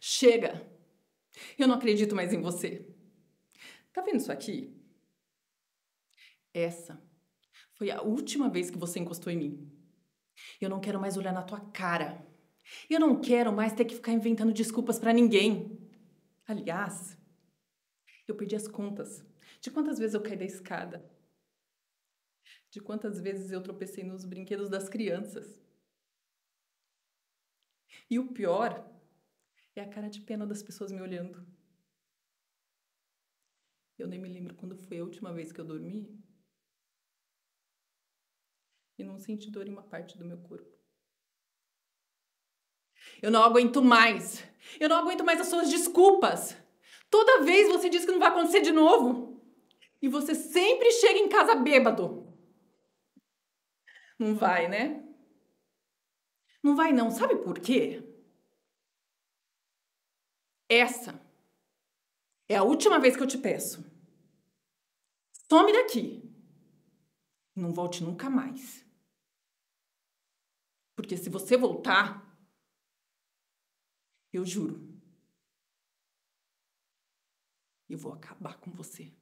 Chega! Eu não acredito mais em você. Tá vendo isso aqui? Essa foi a última vez que você encostou em mim. Eu não quero mais olhar na tua cara. Eu não quero mais ter que ficar inventando desculpas para ninguém. Aliás, eu perdi as contas de quantas vezes eu caí da escada. De quantas vezes eu tropecei nos brinquedos das crianças. E o pior é a cara de pena das pessoas me olhando. Eu nem me lembro quando foi a última vez que eu dormi e não senti dor em uma parte do meu corpo. Eu não aguento mais. Eu não aguento mais as suas desculpas. Toda vez você diz que não vai acontecer de novo. E você sempre chega em casa bêbado. Não vai, né? Não vai não. Sabe por quê? Essa é a última vez que eu te peço. Some daqui. Não volte nunca mais. Porque se você voltar, eu juro, eu vou acabar com você.